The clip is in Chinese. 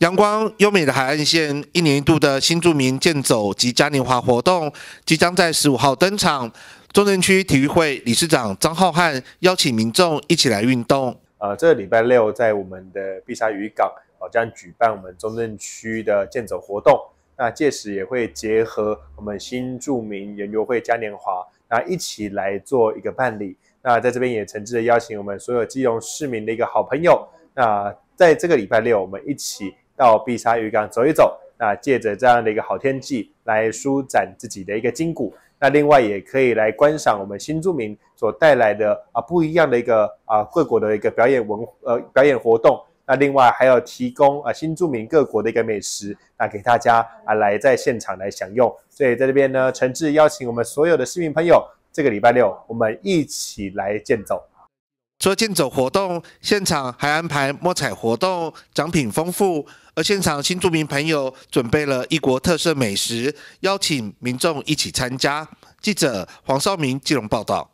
阳光优美的海岸线，一年一度的新住民健走及嘉年华活动即将在十五号登场。中正区体育会理事长张浩瀚邀请民众一起来运动。呃，这个礼拜六在我们的碧沙渔港啊将举办我们中正区的健走活动。那届时也会结合我们新住民研究会嘉年华，那一起来做一个办理。那在这边也诚挚的邀请我们所有基隆市民的一个好朋友，那在这个礼拜六，我们一起到碧沙渔港走一走。那借着这样的一个好天气，来舒展自己的一个筋骨。那另外也可以来观赏我们新住民所带来的啊不一样的一个啊各国的一个表演文呃表演活动。那另外还有提供啊新住民各国的一个美食，那给大家啊来在现场来享用。所以在这边呢，诚挚邀请我们所有的市民朋友，这个礼拜六我们一起来健走。除了健走活动，现场还安排摸彩活动，奖品丰富。而现场新住民朋友准备了异国特色美食，邀请民众一起参加。记者黄少明基隆报道。